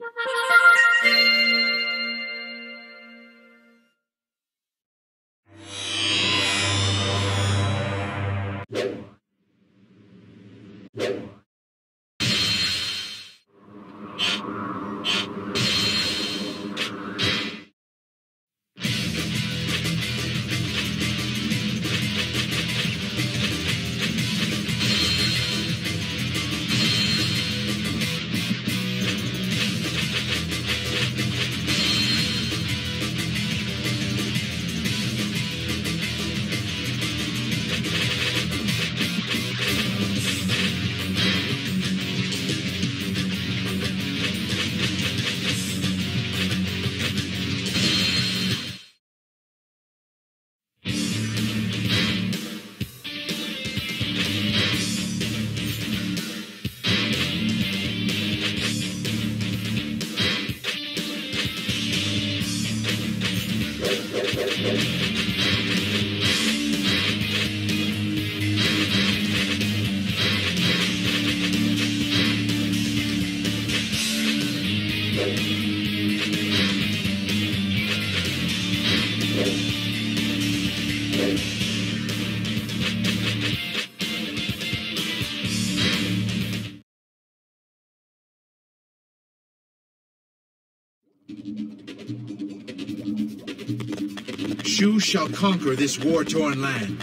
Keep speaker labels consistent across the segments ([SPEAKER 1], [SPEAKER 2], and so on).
[SPEAKER 1] Bye. Shu shall conquer this war-torn land.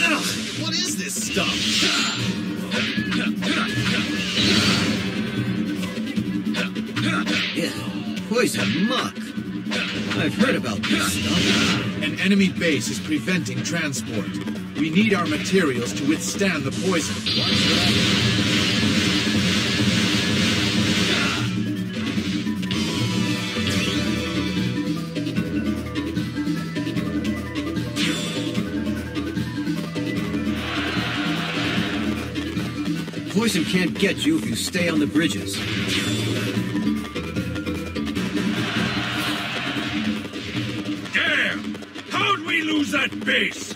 [SPEAKER 2] Ugh, what is this stuff?
[SPEAKER 3] Yeah, poison muck. I've heard about this stuff.
[SPEAKER 1] An enemy base is preventing transport. We need our materials to withstand the poison.
[SPEAKER 3] Poison can't get you if you stay on the bridges.
[SPEAKER 4] Damn! How'd we lose that base?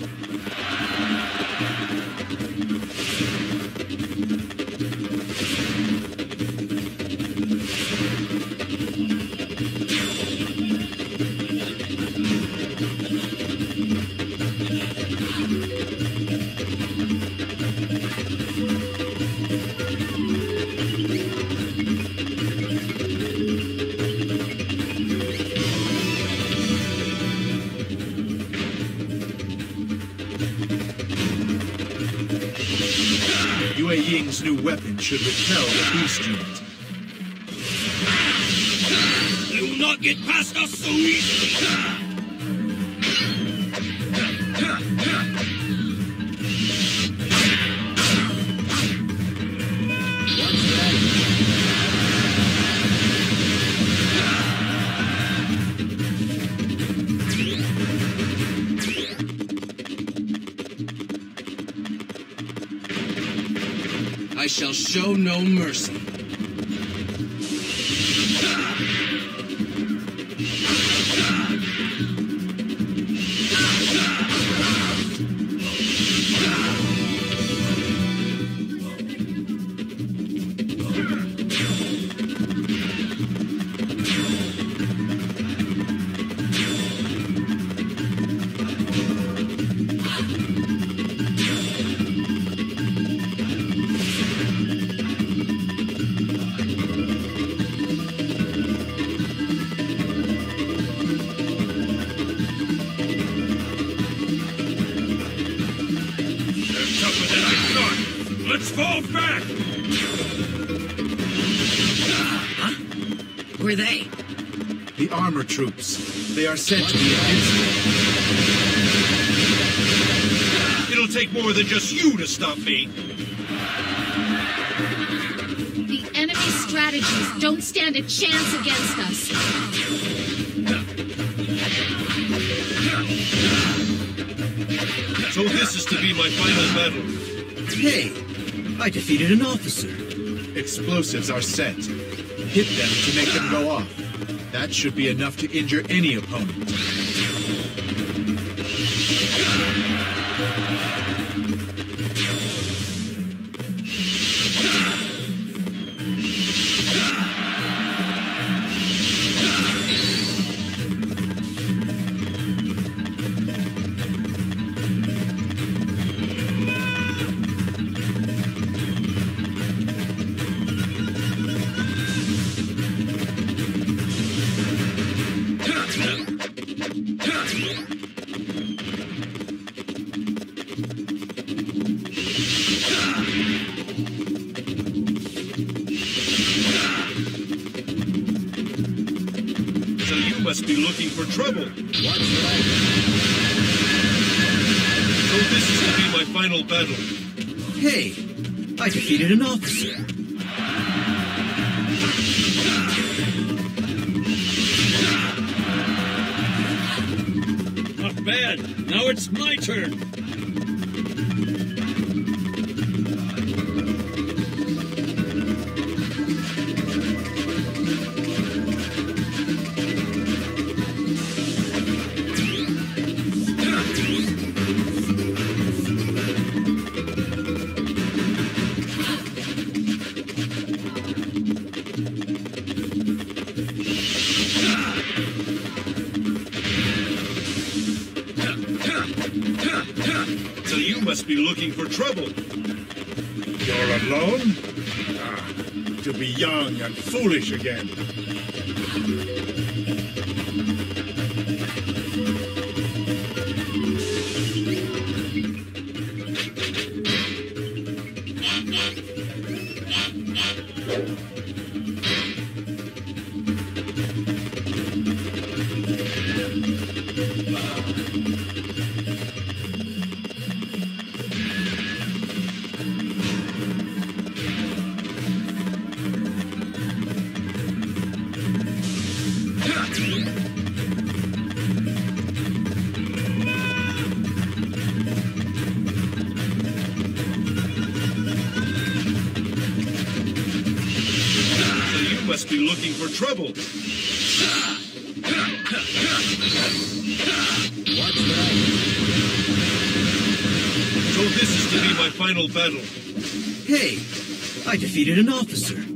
[SPEAKER 1] Yue Ying's new weapon should repel the beast unit.
[SPEAKER 4] They will not get past us so easily!
[SPEAKER 5] Shall show no mercy.
[SPEAKER 4] Fall back!
[SPEAKER 3] Who are they?
[SPEAKER 1] The armor troops. They are said to be invincible.
[SPEAKER 4] It'll take more than just you to stop me!
[SPEAKER 6] The enemy's strategies don't stand a chance against us.
[SPEAKER 4] So this is to be my final battle.
[SPEAKER 3] Hey, I defeated an officer.
[SPEAKER 1] Explosives are set. Hit them to make them go off. That should be enough to injure any opponent.
[SPEAKER 7] Must be looking for trouble.
[SPEAKER 3] Watch what I.
[SPEAKER 7] So this is to be my final battle.
[SPEAKER 3] Hey, I defeated an officer.
[SPEAKER 4] Not bad. Now it's my turn.
[SPEAKER 7] Must be looking for trouble.
[SPEAKER 1] You're alone? Ah, to be young and foolish again.
[SPEAKER 7] Must be looking for trouble.
[SPEAKER 3] Watch do.
[SPEAKER 7] So this is to be my final battle.
[SPEAKER 3] Hey, I defeated an officer.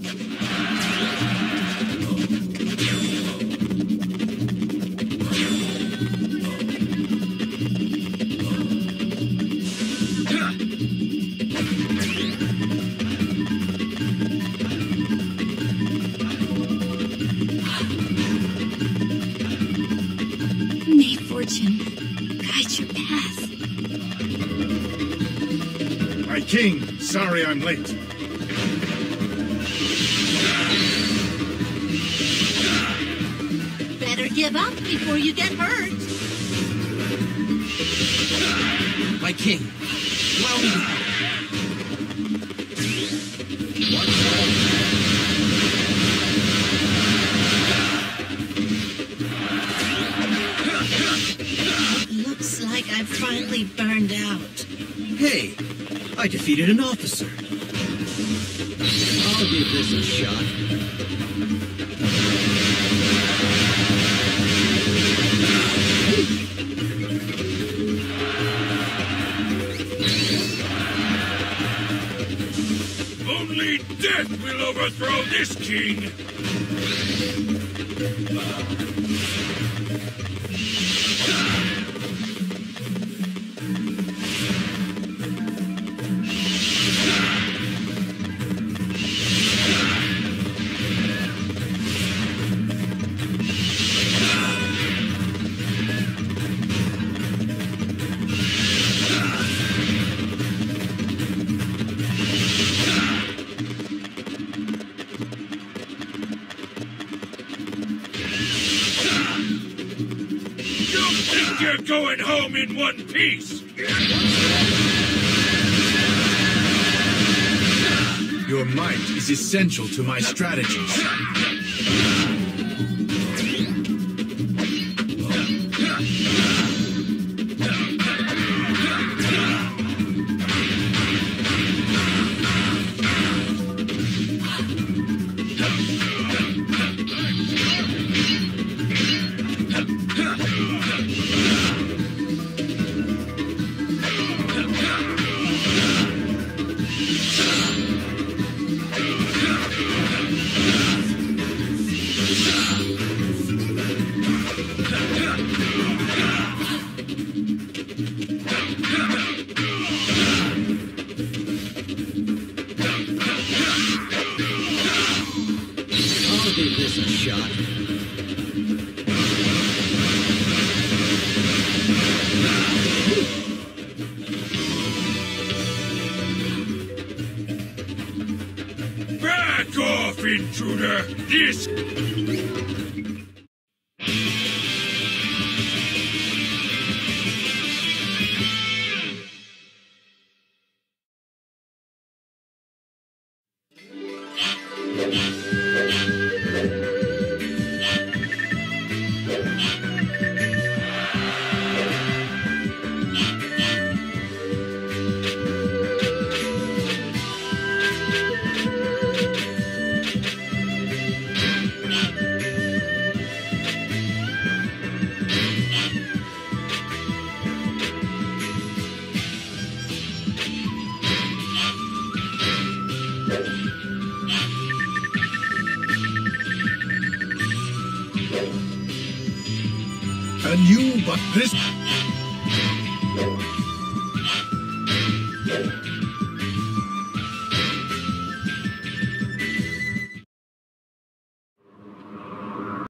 [SPEAKER 1] My king, sorry I'm late.
[SPEAKER 6] Better give up before you get hurt.
[SPEAKER 5] My king, allow me to
[SPEAKER 3] Watch what I do.
[SPEAKER 8] Looks like I've finally burned out.
[SPEAKER 3] Hey, I defeated an officer. I'll give this a shot.
[SPEAKER 4] Only death will overthrow this king. Going home in one piece?
[SPEAKER 1] Your might is essential to my strategies.
[SPEAKER 4] Back off, intruder! This
[SPEAKER 1] You but this